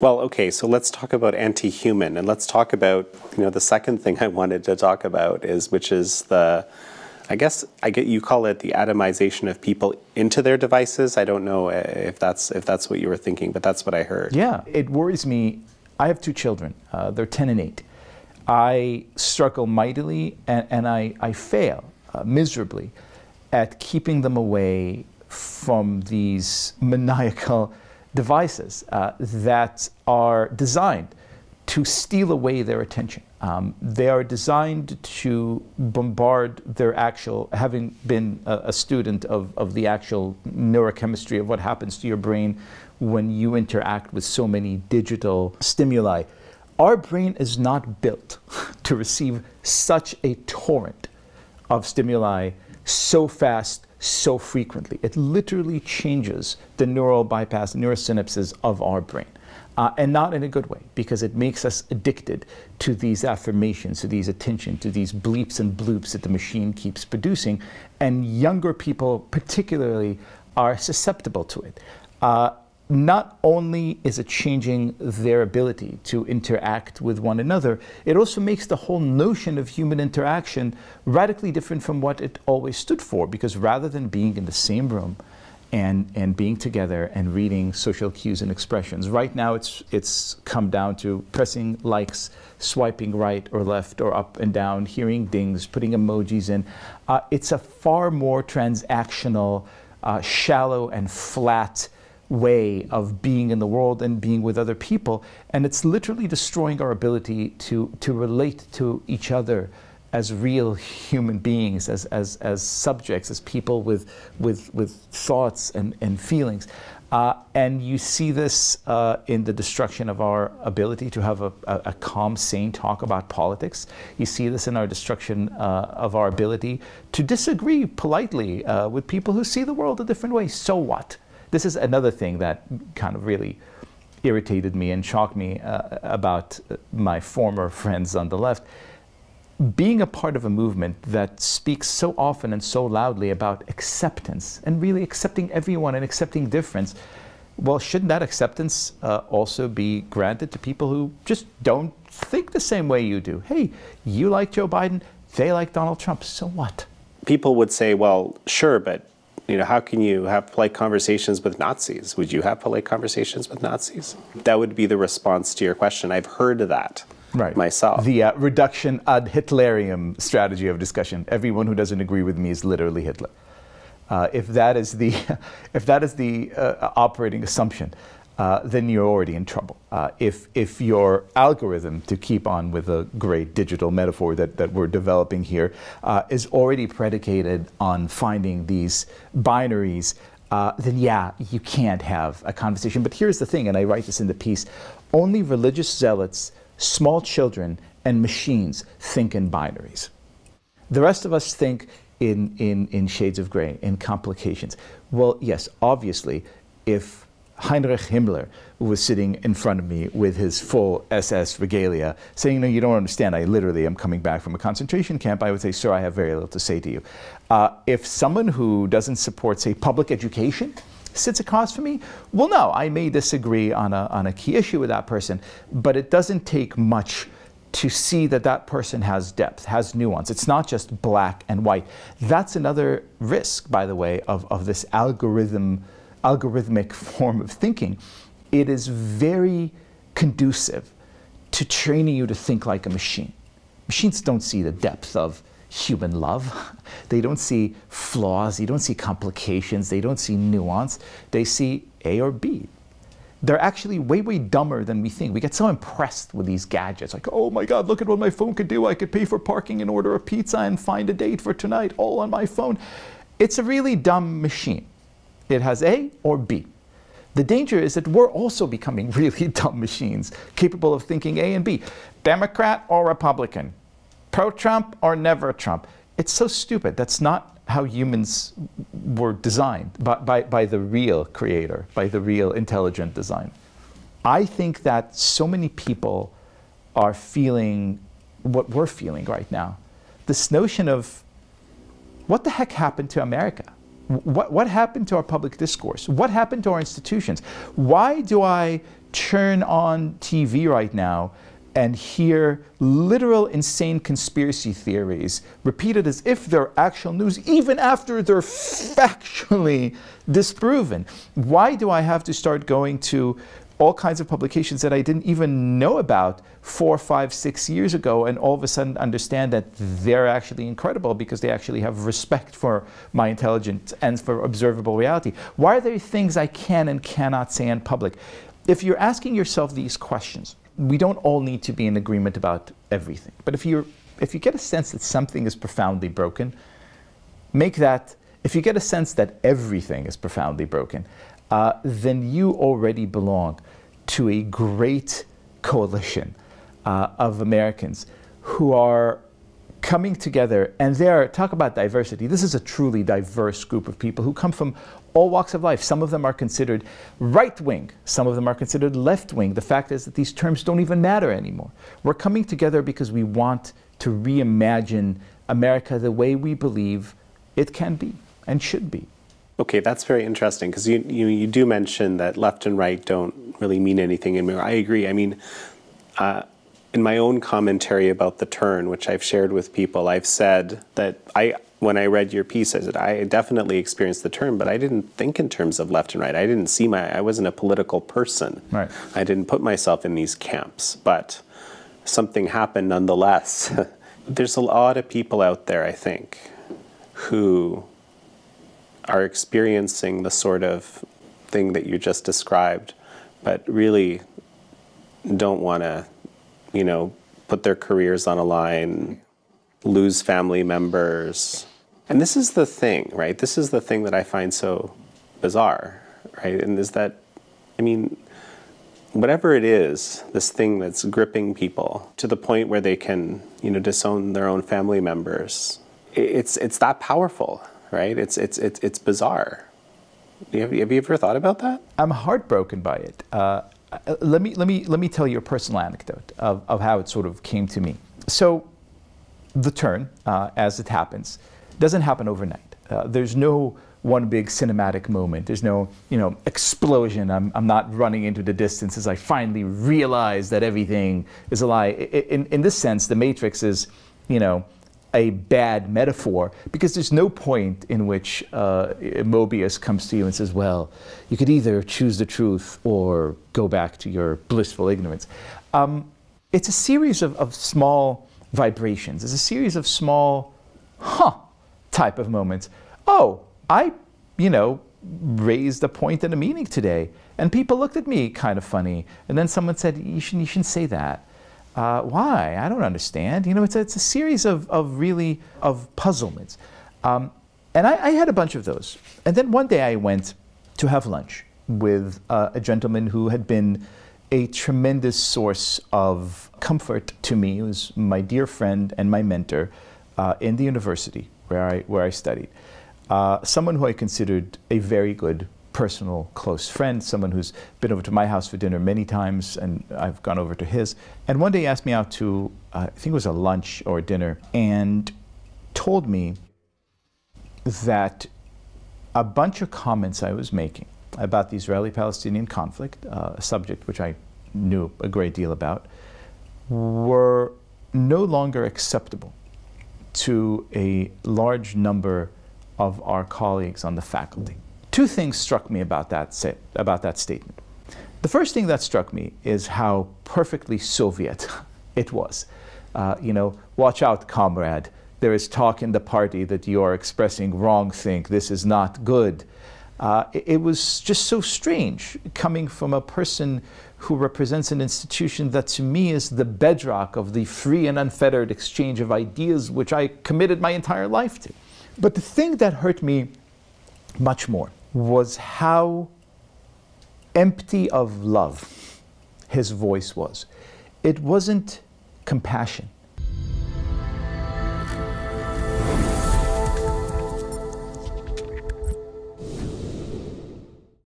Well, okay, so let's talk about anti-human, and let's talk about you know the second thing I wanted to talk about is which is the, I guess I get you call it the atomization of people into their devices. I don't know if that's if that's what you were thinking, but that's what I heard. Yeah, it worries me. I have two children. Uh, they're ten and eight. I struggle mightily, and, and I I fail uh, miserably at keeping them away from these maniacal devices uh, that are designed to steal away their attention. Um, they are designed to bombard their actual, having been a, a, student of, of the actual neurochemistry of what happens to your brain when you interact with so many digital stimuli. Our brain is not built to receive such a torrent of stimuli so fast so frequently. It literally changes the neural bypass, neurosynapses of our brain. Uh, and not in a good way, because it makes us addicted to these affirmations, to these attention, to these bleeps and bloops that the machine keeps producing. And younger people, particularly, are susceptible to it. Uh, not only is it changing their ability to interact with one another, it also makes the whole notion of human interaction radically different from what it always stood for. Because rather than being in the same room and, and being together and reading social cues and expressions, right now it's, it's come down to pressing likes, swiping right or left or up and down, hearing dings, putting emojis in. Uh, it's a far more transactional, uh, shallow, and flat way of being in the world and being with other people. And it's literally destroying our ability to, to relate to each other as real human beings, as, as, as subjects, as people with, with, with thoughts and, and feelings. Uh, and you see this uh, in the destruction of our ability to have a, a, a, calm, sane talk about politics. You see this in our destruction uh, of our ability to disagree politely uh, with people who see the world a different way. So what? This is another thing that kind of really irritated me and shocked me uh, about my former friends on the left. Being a part of a movement that speaks so often and so loudly about acceptance and really accepting everyone and accepting difference, well, shouldn't that acceptance uh, also be granted to people who just don't think the same way you do? Hey, you like Joe Biden, they like Donald Trump, so what? People would say, well, sure, but you know, how can you have polite conversations with Nazis? Would you have polite conversations with Nazis? That would be the response to your question. I've heard that right. myself. The uh, reductio ad Hitlerum strategy of discussion. Everyone who doesn't agree with me is literally Hitler. Uh, if that is the, if that is the uh, operating assumption, uh, then you're already in trouble. Uh, if, if your algorithm, to keep on with a great digital metaphor that, that we're developing here, uh, is already predicated on finding these binaries, uh, then yeah, you can't have a conversation. But here's the thing, and I write this in the piece only religious zealots, small children, and machines think in binaries. The rest of us think in, in, in shades of gray, in complications. Well, yes, obviously, if Heinrich Himmler was sitting in front of me with his full SS regalia, saying, No, you don't understand. I literally am coming back from a concentration camp. I would say, Sir, I have very little to say to you. Uh, if someone who doesn't support, say, public education, sits across from me, well, no, I may disagree on a, on a key issue with that person, but it doesn't take much to see that that person has depth, has nuance. It's not just black and white. That's another risk, by the way, of, of this algorithm algorithmic form of thinking, it is very conducive to training you to think like a machine. Machines don't see the depth of human love. They don't see flaws. They don't see complications. They don't see nuance. They see A or B. They're actually way, way dumber than we think. We get so impressed with these gadgets. Like, oh my God, look at what my phone could do. I could pay for parking and order a pizza and find a date for tonight all on my phone. It's a really dumb machine. It has A or B. The danger is that we're also becoming really dumb machines, capable of thinking A and B. Democrat or Republican? Pro Trump or never Trump? It's so stupid. That's not how humans were designed by, by, by the real creator, by the real intelligent design. I think that so many people are feeling what we're feeling right now. This notion of what the heck happened to America? What, what happened to our public discourse? What happened to our institutions? Why do I turn on TV right now and hear literal insane conspiracy theories repeated as if they're actual news, even after they're factually disproven. Why do I have to start going to all kinds of publications that I didn't even know about four, five, six years ago, and all of a sudden understand that they're actually incredible because they actually have respect for my intelligence and for observable reality. Why are there things I can and cannot say in public? If you're asking yourself these questions, we don't all need to be in agreement about everything. But if you if you get a sense that something is profoundly broken, make that. If you get a sense that everything is profoundly broken, uh, then you already belong to a great coalition uh, of Americans who are coming together and they're talk about diversity. This is a truly diverse group of people who come from all walks of life. Some of them are considered right wing some of them are considered left wing the fact is that these terms don't even matter anymore. We're coming together because we want to reimagine america the way we believe it can be and should be Okay, that's very interesting because you, you you do mention that left and right don't really mean anything anymore. I agree. I mean, uh, in my own commentary about the turn, which I've shared with people, I've said that I when I read your piece, I said I definitely experienced the turn, but I didn't think in terms of left and right. I didn't see my I wasn't a political person. Right. I didn't put myself in these camps, but something happened nonetheless. There's a lot of people out there, I think, who are experiencing the sort of thing that you just described, but really don't want to, you know, put their careers on a line, lose family members. And this is the thing, right? This is the thing that I find so bizarre, right? And is that, I mean, whatever it is, this thing that's gripping people to the point where they can, you know, disown their own family members, it's, it's that powerful right? It's it's it's it's bizarre. Have you, have you ever thought about that? I'm heartbroken by it. Uh, let me let me let me tell you a personal anecdote of, of how it sort of came to me. So, the turn, uh, as it happens, doesn't happen overnight. Uh, there's no one big cinematic moment. There's no, you know, explosion. I'm, I'm not running into the distance as I finally realize that everything is a lie. In, in this sense, the Matrix is, you know, a bad metaphor because there's no point in which uh, Morpheus comes to you and says, well, you could either choose the truth or go back to your blissful ignorance. Um, it's a series of, of small vibrations. It's a series of small, huh, type of moments. Oh, I, you know, raised a point in a meeting today, and people looked at me kind of funny. And then someone said, you shouldn't, you shouldn't say that. Uh, why? I don't understand. You know, it's a, it's a series of, of really of puzzlements. Um, and I, I, had a bunch of those. And then one day I went to have lunch with uh, a gentleman who had been a tremendous source of comfort to me. He was my dear friend and my mentor uh, in the university where I, where I studied. Uh, someone who I considered a very good personal close friend, someone who's been over to my house for dinner many times, and I've gone over to his. And one day he asked me out to, uh, I think it was a lunch or a dinner, and told me that a bunch of comments I was making about the Israeli Palestinian conflict, uh, a subject which I knew a great deal about, were no longer acceptable to a large number of our colleagues on the faculty two things struck me about that, say, about that statement. The first thing that struck me is how perfectly Soviet it was. Uh, you know, watch out, comrade. There is talk in the party that you are expressing wrong think. This is not good. Uh, it, it, was just so strange coming from a person who represents an institution that to me is the bedrock of the free and unfettered exchange of ideas which I committed my entire life to. But the thing that hurt me much more was how empty of love his voice was. It wasn't compassion,